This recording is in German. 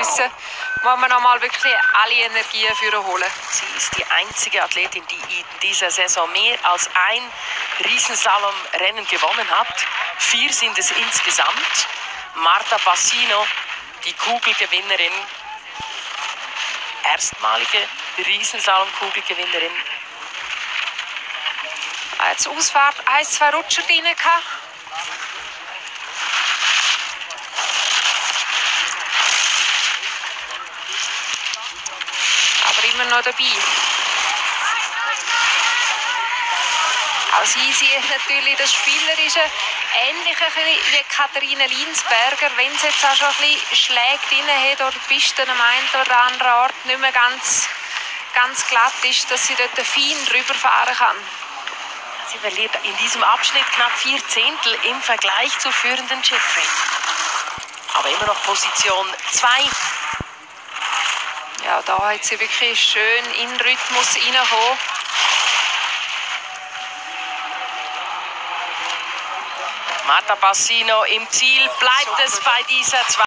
müssen, muss man nochmal wirklich alle Energien für holen. Sie ist die einzige Athletin, die in dieser Saison mehr als ein Riesenslalom-Rennen gewonnen hat. Vier sind es insgesamt. Marta Bassino, die Kugelgewinnerin, erstmalige Riesenslalom-Kugelgewinnerin. Als Ausfahrt ein, zwei Rutscher drin immer noch dabei. Auch sie sieht natürlich das Spielerische ähnlich wie Katharina Linsberger, wenn sie jetzt auch schon ein bisschen Schläge drin hat oder Piste am einen oder anderen Ort nicht mehr ganz, ganz glatt ist, dass sie dort fein rüberfahren kann. Sie verliert in diesem Abschnitt knapp vier Zehntel im Vergleich zur führenden Jeffrey. Aber immer noch Position 2. Ja, da hat sie wirklich schön in den Rhythmus reingekommen. Marta Bassino im Ziel. Bleibt es bei dieser 2.